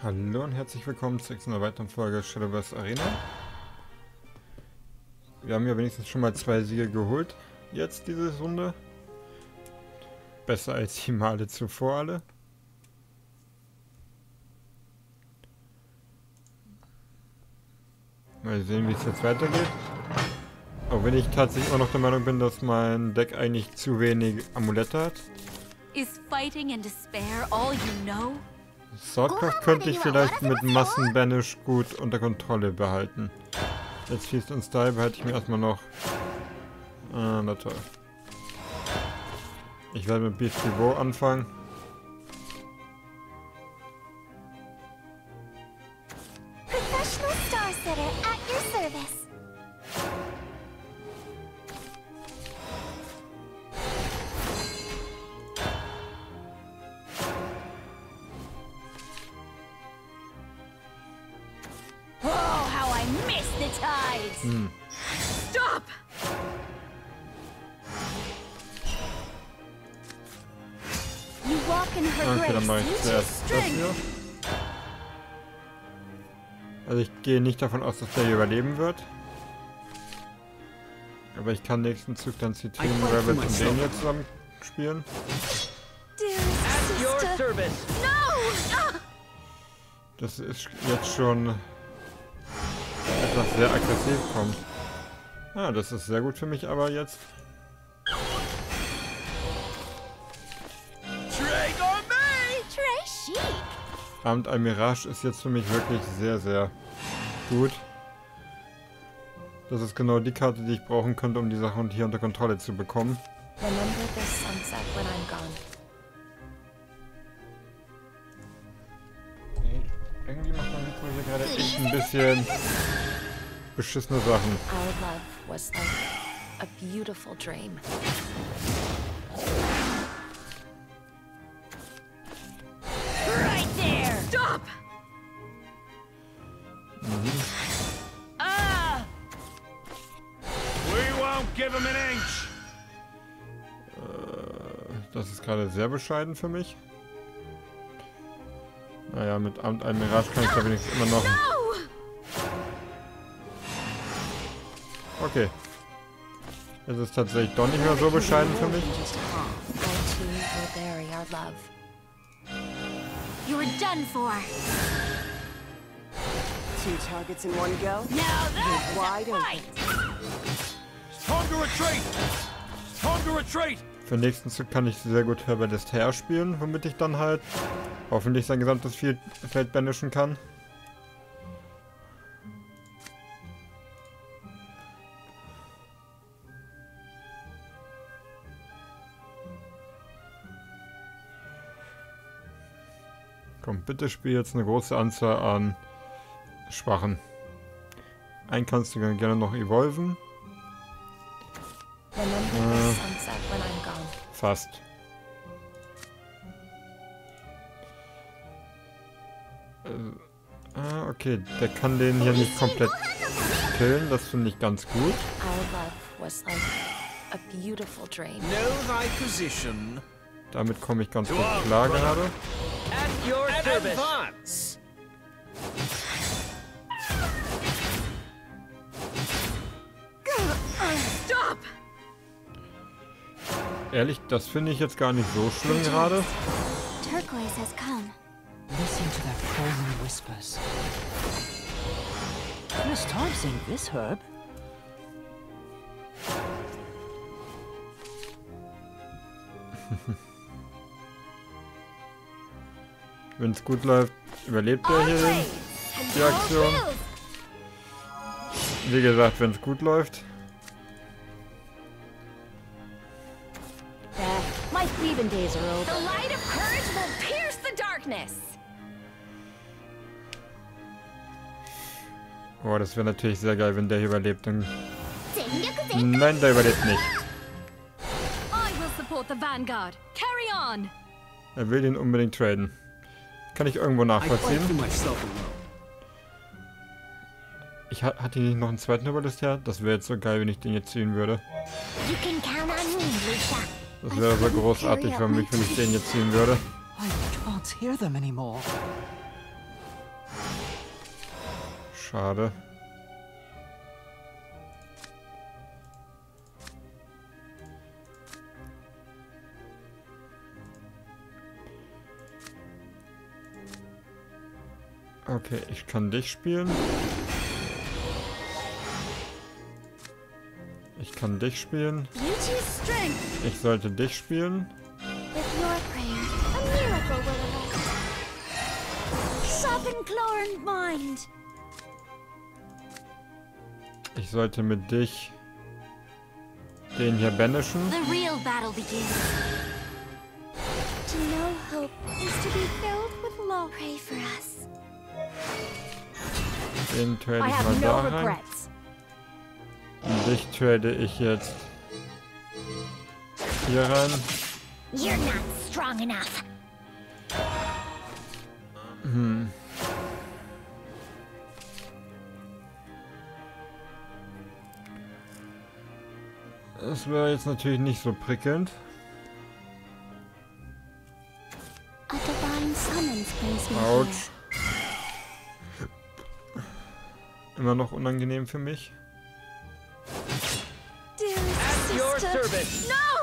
Hallo und herzlich willkommen zu einer weiteren Folge Shadowverse Arena. Wir haben ja wenigstens schon mal zwei Siege geholt, jetzt diese Runde. Besser als die Male zuvor alle. Mal sehen, wie es jetzt weitergeht. Auch wenn ich tatsächlich immer noch der Meinung bin, dass mein Deck eigentlich zu wenig Amulette hat. Is fighting and despair all you know? Swordcraft könnte ich vielleicht mit Massenbanish gut unter Kontrolle behalten. Jetzt Feast und Style behalte ich mir erstmal noch. Ah, na toll. Ich werde mit Beast Pivot anfangen. Professional star sitter at your service. Okay, dann mache ich zuerst das hier. Also ich gehe nicht davon aus, dass der hier überleben wird. Aber ich kann nächsten Zug dann for Rabbit und den hier zusammen spielen. Ah! Das ist jetzt schon etwas sehr aggressiv kommt. Ja, das ist sehr gut für mich, aber jetzt Abend ein Mirage ist jetzt für mich wirklich sehr, sehr gut. Das ist genau die Karte, die ich brauchen könnte, um die Sache hier unter Kontrolle zu bekommen. Irgendwie macht mein Mikro hier gerade echt ein bisschen beschissene Sachen. Our love was like a beautiful dream. Ah! We won't give him an inch! Das ist gerade sehr bescheiden für mich. Naja, mit Amt ein Mirage kann ich da wenigstens immer noch... No! Okay. Es ist tatsächlich doch nicht mehr so bescheiden für mich. You're done for. Two targets in one go? Now that's wide fight! Time to retreat! Time to retreat! Für den nächsten Zug kann ich sehr gut Herbalist Hair spielen, womit ich dann halt hoffentlich sein gesamtes Field- Feld banishen kann. Komm, bitte spiel jetzt eine große Anzahl an Schwachen. Einen kannst du gerne noch evolven. Gone. Fast. Äh, ah, okay. Der kann den hier nicht komplett killen. Das finde ich ganz gut. Our love was like a beautiful dream. Know thy position. Damit komme ich ganz gut klar gerade. At your service. Ehrlich, das finde ich jetzt gar nicht so schlimm gerade. Turquoise has come. Listen to their calming whispers. First time seeing this herb. Wenn es gut läuft, überlebt er hier die Aktion. Wie gesagt, wenn es gut läuft. Days are over. The light of courage will pierce the darkness! Oh, das wäre natürlich sehr geil, wenn der hier überlebt. Dann Nein, der überlebt nicht. I will support the vanguard. Carry on! Er will den unbedingt traden. Kann ich irgendwo I fight nachvollziehen. for myself alone. Ich ha hatte nicht noch einen zweiten Herbalist her. Das wäre jetzt so geil, wenn ich den jetzt ziehen würde. You can count on me, Lucia. Das wäre so großartig für mich, wenn ich den jetzt ziehen würde. Schade. Okay, ich kann dich spielen. Ich kann dich spielen. Strength. Ich sollte dich spielen. Ich sollte mit dich den hier banishen. Den trade ich mal da rein. dich trade ich jetzt hier rein. You're not strong enough. Das wäre jetzt natürlich nicht so prickelnd. A divine summons brings me Autsch. Immer noch unangenehm für mich. Dearest Your service. No!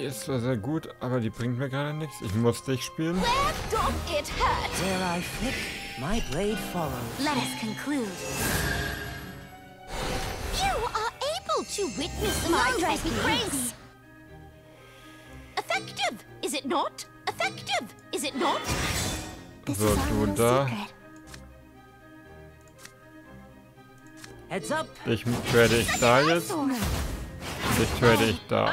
Die ist zwar sehr gut, aber die bringt mir gerade nichts. Ich muss dich spielen. Where I flick, my blade follows. Let us conclude. You are able to witness the wondrous grace. Effective, is it not? Effective, is it not? So, du da. Heads up. Dich trade ich da jetzt. Dich trade ich da.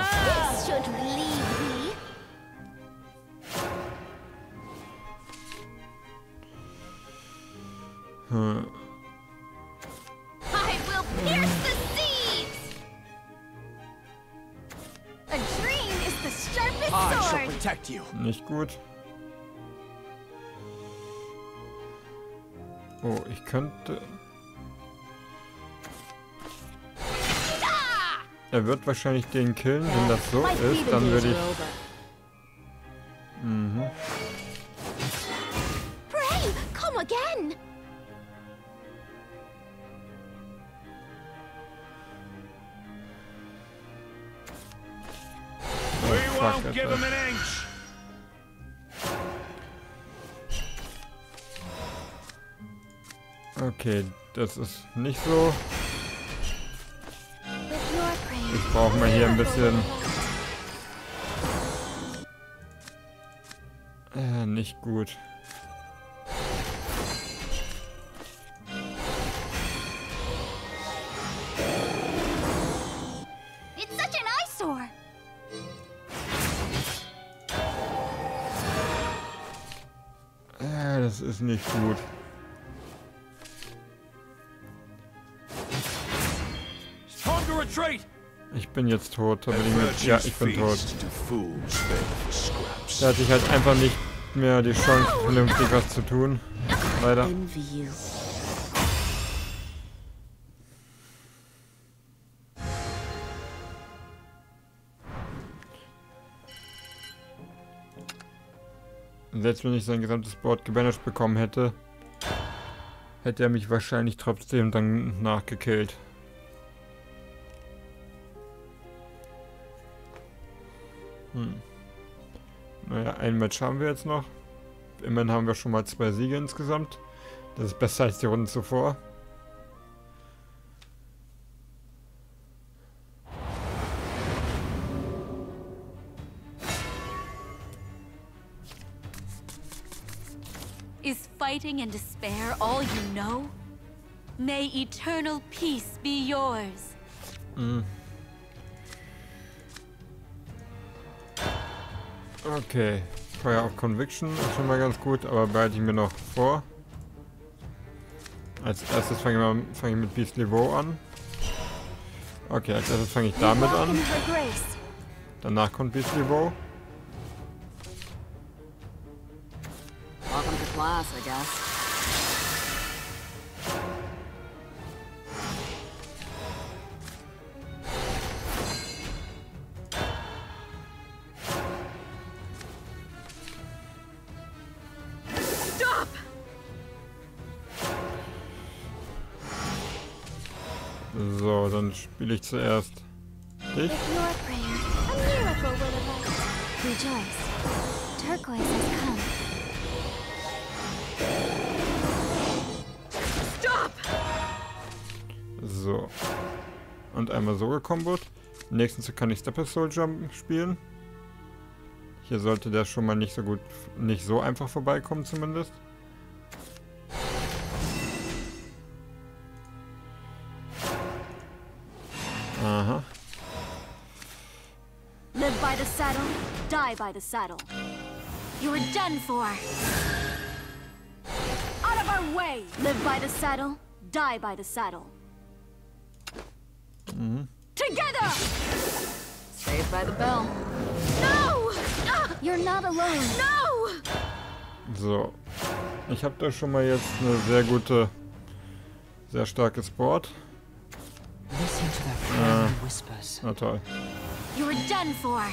Thee. Hm. Nicht gut. Oh, ich könnte... Er wird wahrscheinlich den killen, wenn das so ist, dann würde ich... Mhm. Pray, come again. Oh, fuck, Alter. Okay, das ist nicht so. With your prayer, Ich brauche mal hier ein bisschen... Äh, nicht gut. Äh, das ist nicht gut. It's time to retreat. Ich bin jetzt tot. Da bin ich mit, ja, ich bin tot. Da hatte ich halt einfach nicht mehr die Chance, vernünftig was zu tun. Leider. Selbst wenn ich sein gesamtes Board gebanished bekommen hätte, hätte er mich wahrscheinlich trotzdem dann nachgekillt. Hm. Naja, ein Match haben wir jetzt noch. Immerhin haben wir schon mal zwei Siege insgesamt. Das ist besser als die Runden zuvor. Is fighting and despair all you know? May eternal peace be yours. Okay. Fire of Conviction ist schon mal ganz gut, aber behalte ich mir noch vor. Als erstes fange ich, mal- fange ich mit Beastly Woe an. Okay, als erstes fange ich damit an. Danach kommt Beastly Woe. Welcome to class, I guess. Dann spiele ich zuerst dich. So. Und einmal so gekombot. Nächsten Zug kann ich Stepper Soul Jump spielen. Hier sollte der schon mal nicht so gut, nicht so einfach vorbeikommen zumindest. Saddle, die by the saddle. You're done for. Out of our way! Live by the saddle, die by the saddle. Together! Saved by the bell. No! Ah, You're not alone. no! So. Ich habe da schon mal jetzt eine sehr gute, sehr starkes Board. Listen to their frozen whispers. Na toll. You're done for.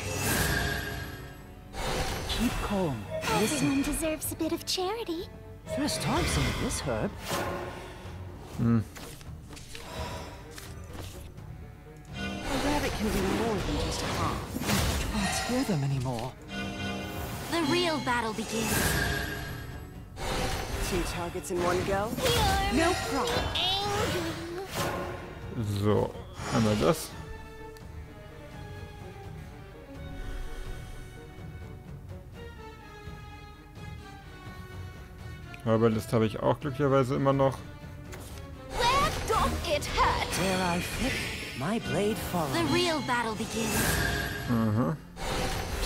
Keep calm. Listen. Everyone deserves a bit of charity. First time seeing this herb. Hmm. A rabbit can do more than just harm. Can't hear them anymore. The real battle begins. Two targets in one go? You're No problem. angry. So. Einmal das. Herbalist habe ich auch glücklicherweise immer noch. Where don't it hurt? Where I flick, my blade The follows. real battle begins. Aha.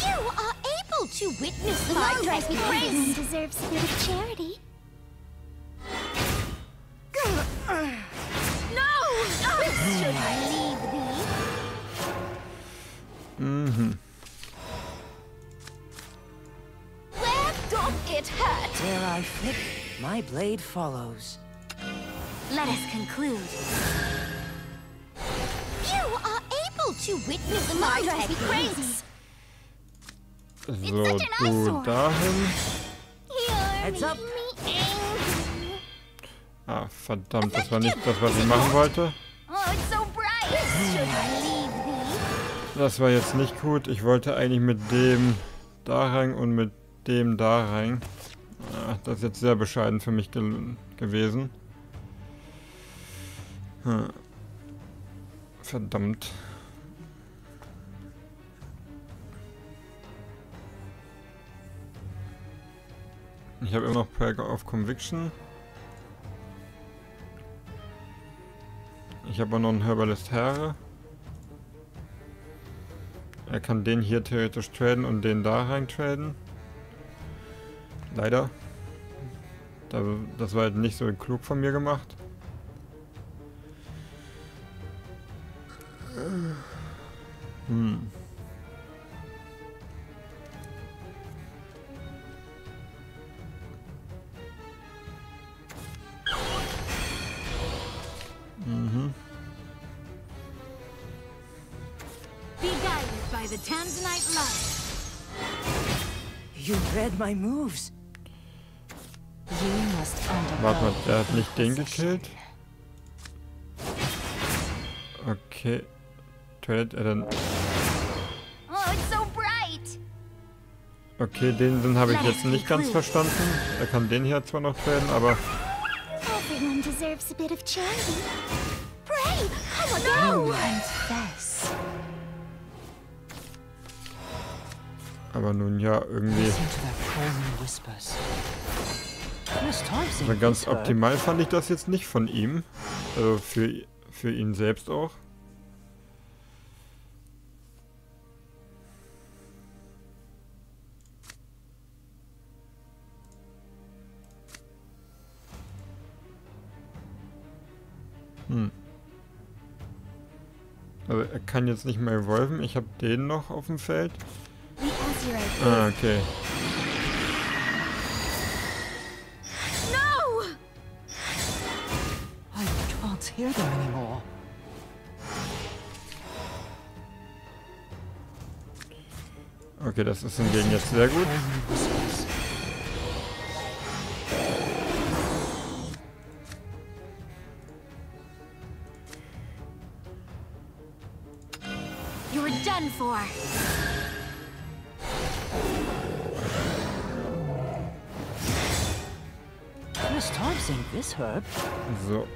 You are able to witness my drives me crazy. Everyone deserves a bit of charity. No! Should I leave thee? Mhm. My blade follows. Let us conclude. You are able to witness my crazy. So, such an du dahin. Heads up. Ah, verdammt, das war nicht das, was ich machen wollte. Oh, thee? Das war jetzt nicht gut. Ich wollte eigentlich mit dem da rein und mit dem da rein. Das ist jetzt sehr bescheiden für mich ge gewesen. Hm. Verdammt. Ich habe immer noch Prayer of Conviction. Ich habe auch noch einen Herbalist Herre. Er kann den hier theoretisch traden und den da rein traden. Leider. Da, das war halt nicht so klug von mir gemacht. Hm. Mhm. Be guided by the Tanzanite light. You read my moves. Warte mal, der hat nicht den gekillt? Okay. Tradet er dann... Oh. Okay, den Sinn habe ich jetzt nicht ganz verstanden. Er kann den hier zwar noch traden, aber... Everyone deserves a bit of charity. Pray, come on. No. Confess. Aber nun ja, irgendwie... Aber ganz optimal fand ich das jetzt nicht von ihm. Also für, für ihn selbst auch. Hm. Also er kann jetzt nicht mehr evolven. Ich habe den noch auf dem Feld. Ah, okay. Hear them anymore. Okay, das ist hingegen jetzt sehr gut. Frozen whispers. more. First time seeing this herb. So.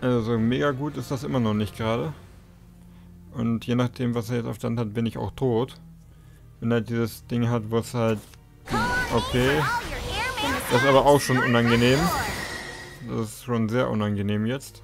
Also mega gut ist das immer noch nicht gerade. Und je nachdem, was er jetzt auf Stand hat, bin ich auch tot. Wenn er dieses Ding hat, wo es halt... Okay. Das ist aber auch schon unangenehm. Das ist schon sehr unangenehm jetzt.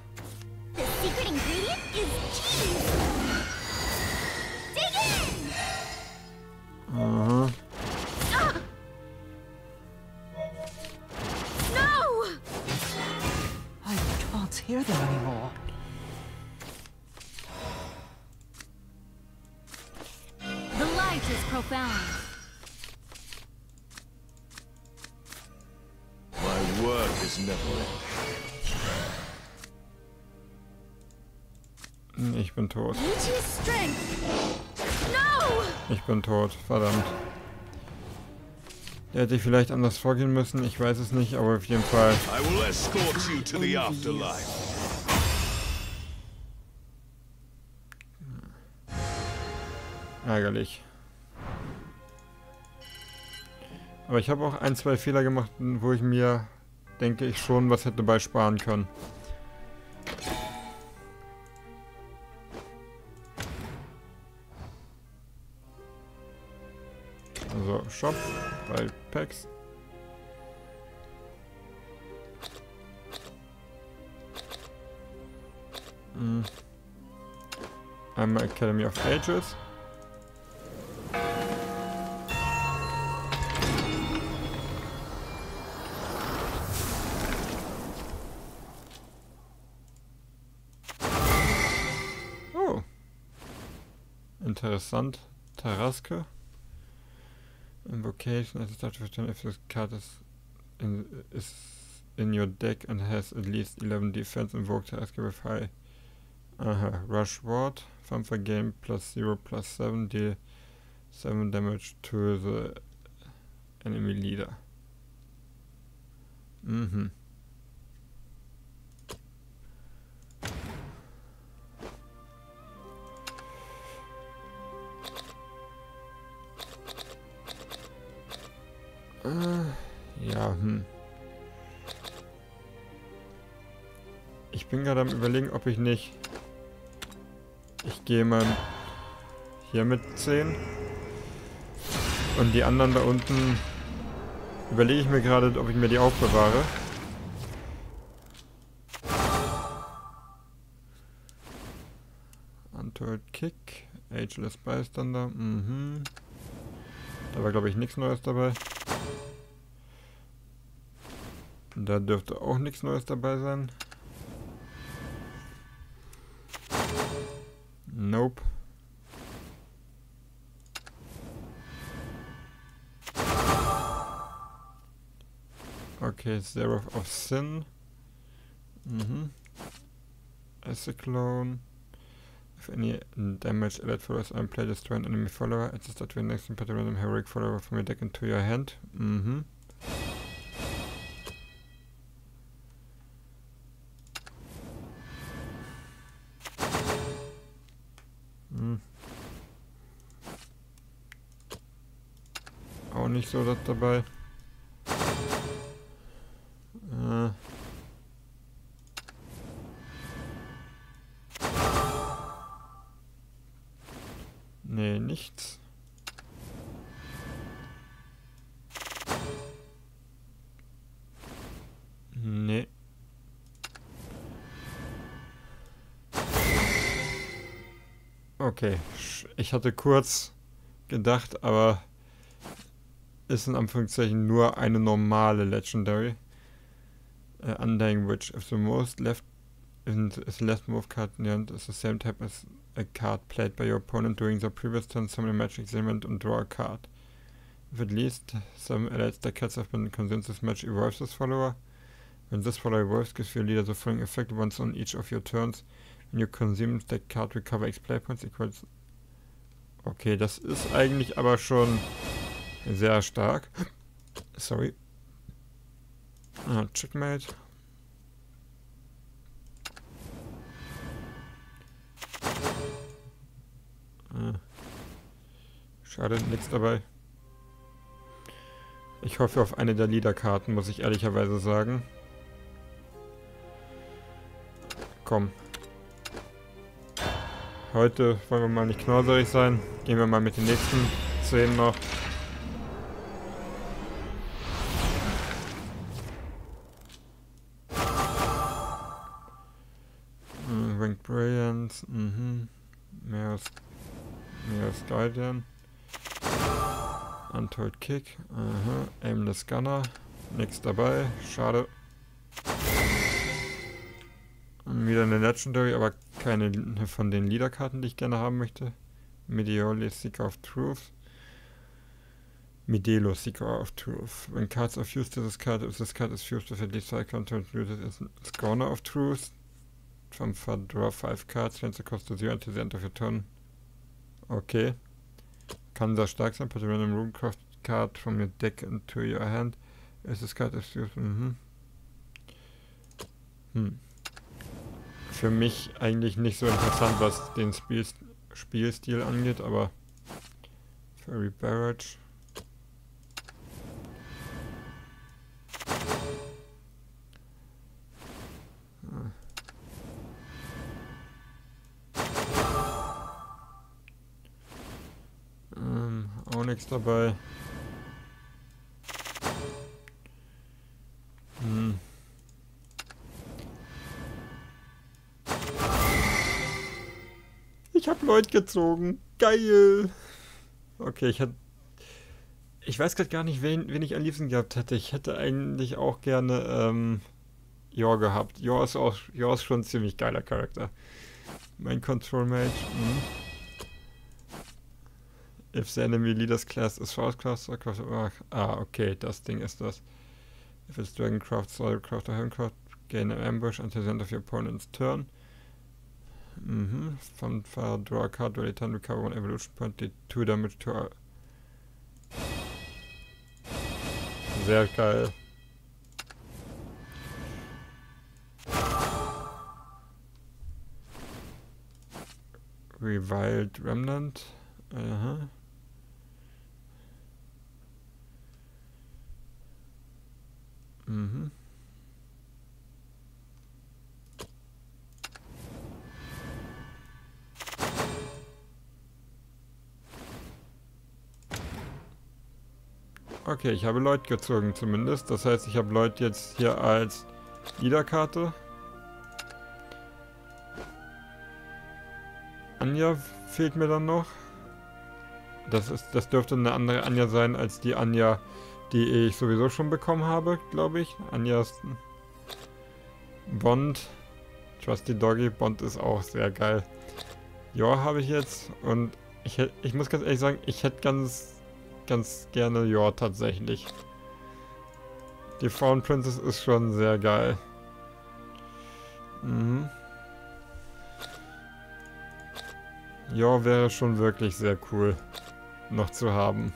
Bin tot. Ich bin tot. Verdammt. Der hätte vielleicht anders vorgehen müssen. Ich weiß es nicht, aber auf jeden Fall. I will escort you to the afterlife. Ärgerlich. Aber ich habe auch ein, zwei Fehler gemacht, wo ich mir, denke ich, schon was hätte bei sparen können. Shop bei Packs. Hm. Einmal Academy of Ages. Oh. Interessant. Taraske. Start to return if this card is in, is in your deck and has at least 11 defense invoked Taraske with high. Aha. Rush Ward. For game plus 0 plus 7 deal 7 damage to the enemy leader. Mhm. Ja, hm. Ich bin gerade am überlegen, ob ich nicht... Ich gehe mal hier mit 10. Und die anderen da unten überlege ich mir gerade, ob ich mir die aufbewahre. Untold Kick, Ageless Bystander, mhm. Da war glaube ich nichts Neues dabei. Da dürfte auch nichts Neues dabei sein. Nope. Okay, Zero of Sin. Mhm. Clone. If any damage alert follows unplay, destroy an enemy follower. At the your next a random heroic follower from your deck into your hand. Mhm. Nicht so das dabei. Äh. Nee, nichts. Okay, ich hatte kurz gedacht, aber ist in Anführungszeichen nur eine normale Legendary. Uh, Undying Witch. If the most left isn't is left move card in the hand is the same type as a card played by your opponent during the previous turn, summon a magic element and draw a card. If at least some allied deck cards have been consumed, this match evolves this follower. When this follower evolves, gives your leader the following effect once on each of your turns. When you consume that card, recover X play points equals. Okay, das ist eigentlich aber schon sehr stark. Sorry. Ah, Checkmate. Ah. Schade, nichts dabei. Ich hoffe auf eine der Liederkarten, muss ich ehrlicherweise sagen. Komm. Heute wollen wir mal nicht knauserig sein. Gehen wir mal mit den nächsten 10 noch. Guardian. Untold Kick, aha. Aimless Gunner, nichts dabei, schade. Und wieder eine Legendary, aber keine von den Liederkarten, die ich gerne haben möchte. Medeolo Seeker of Truth. Medelo Seeker of Truth. When cards are fused to this card, if this card is fused with a least counter included is Scorner of Truth. From draw 5 cards, change the cost to 0 until the end of your turn. Okay. Kann sehr stark sein. Put a random Runecraft card from your deck into your hand. If this card is fused. Mhm. Hm für mich eigentlich nicht so interessant, was den Spiel Spielstil angeht, aber Fairy Barrage. Dabei. Hm. Ich hab Lloyd gezogen. Geil. Okay, ich hatte. Ich weiß gerade gar nicht, wen, wen ich am liebsten gehabt hätte. Ich hätte eigentlich auch gerne ähm, Yor gehabt. Yor ist, auch, Yor ist schon ein ziemlich geiler Charakter. Mein Control Mage. Mh. If the enemy leader's class is first class, ah, okay, das Ding ist das. If it's Dragoncraft, Soulcraft or Heavencraft, gain an ambush until the end of your opponent's turn. Mhm. Von Fire Draw a Card, Ready Time, Recover One Evolution Point, did 2 Damage to our Sehr geil. Reviled Remnant. Aha. Okay, ich habe Lloyd gezogen zumindest. Das heißt, ich habe Lloyd jetzt hier als Liederkarte. Anja fehlt mir dann noch. Das, ist, das dürfte eine andere Anja sein als die Anja, die ich sowieso schon bekommen habe, glaube ich. Anjas Bond. Trusty Doggy Bond ist auch sehr geil. Ja, habe ich jetzt. Und ich, ich muss ganz ehrlich sagen, ich hätte ganz ganz gerne ja tatsächlich. Die Frauen Princess ist schon sehr geil. Mhm. Ja, wäre schon wirklich sehr cool noch zu haben.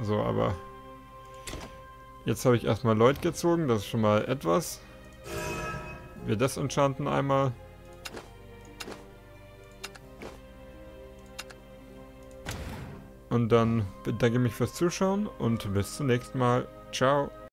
So, aber jetzt habe ich erstmal Lloyd gezogen, das ist schon mal etwas. Wir desenchanten einmal. Und dann bedanke ich mich fürs Zuschauen und bis zum nächsten Mal. Ciao.